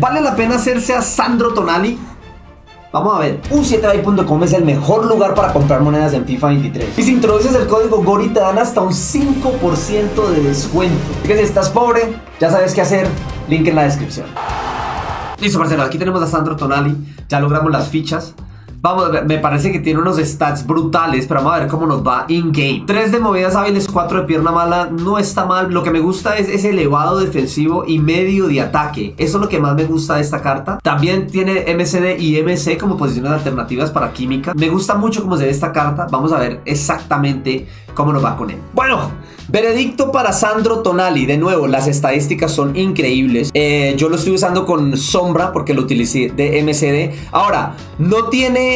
¿Vale la pena hacerse a Sandro Tonali? Vamos a ver, un7bay.com es el mejor lugar para comprar monedas en FIFA 23. Y si introduces el código GORI te dan hasta un 5% de descuento. Así que si estás pobre, ya sabes qué hacer, link en la descripción. Listo, Marcelo, aquí tenemos a Sandro Tonali, ya logramos las fichas. Vamos, me parece que tiene unos stats brutales, pero vamos a ver cómo nos va in-game. 3 de movidas hábiles, 4 de pierna mala, no está mal. Lo que me gusta es ese elevado defensivo y medio de ataque. Eso es lo que más me gusta de esta carta. También tiene MCD y MC como posiciones alternativas para química. Me gusta mucho cómo se ve esta carta. Vamos a ver exactamente cómo nos va con él. Bueno, veredicto para Sandro Tonali. De nuevo, las estadísticas son increíbles. Eh, yo lo estoy usando con sombra porque lo utilicé de MCD. Ahora, no tiene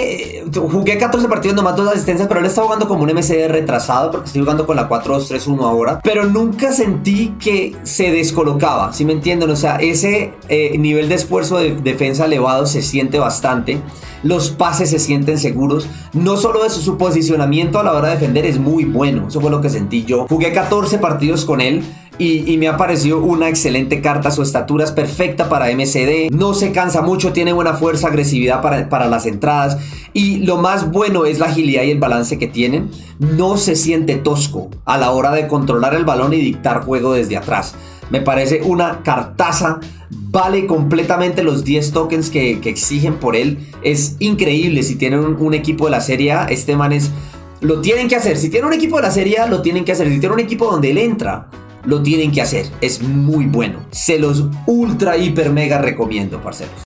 jugué 14 partidos, nomás dos asistencias, pero él está jugando como un MCD retrasado porque estoy jugando con la 4-2-3-1 ahora. Pero nunca sentí que se descolocaba, si me entienden? O sea, ese eh, nivel de esfuerzo de defensa elevado se siente bastante. Los pases se sienten seguros. No solo eso, su posicionamiento a la hora de defender es muy bueno. Eso fue lo que sentí yo. Jugué 14 partidos con él. Y, me ha parecido una excelente carta. Su estatura es perfecta para MCD. No se cansa mucho, tiene buena fuerza, agresividad para, para, las entradas. Y lo más bueno es la agilidad y el balance que tienen. No se siente tosco a la hora de controlar el balón y dictar juego desde atrás. Me parece una cartaza. Vale completamente los 10 tokens que, exigen por él. Es increíble. Si tienen un, equipo de la serie este man es... Lo tienen que hacer. Si tiene un equipo de la serie lo tienen que hacer. Si tiene un equipo donde él entra lo tienen que hacer. Es muy bueno. Se los ultra, hiper, mega recomiendo, parceros.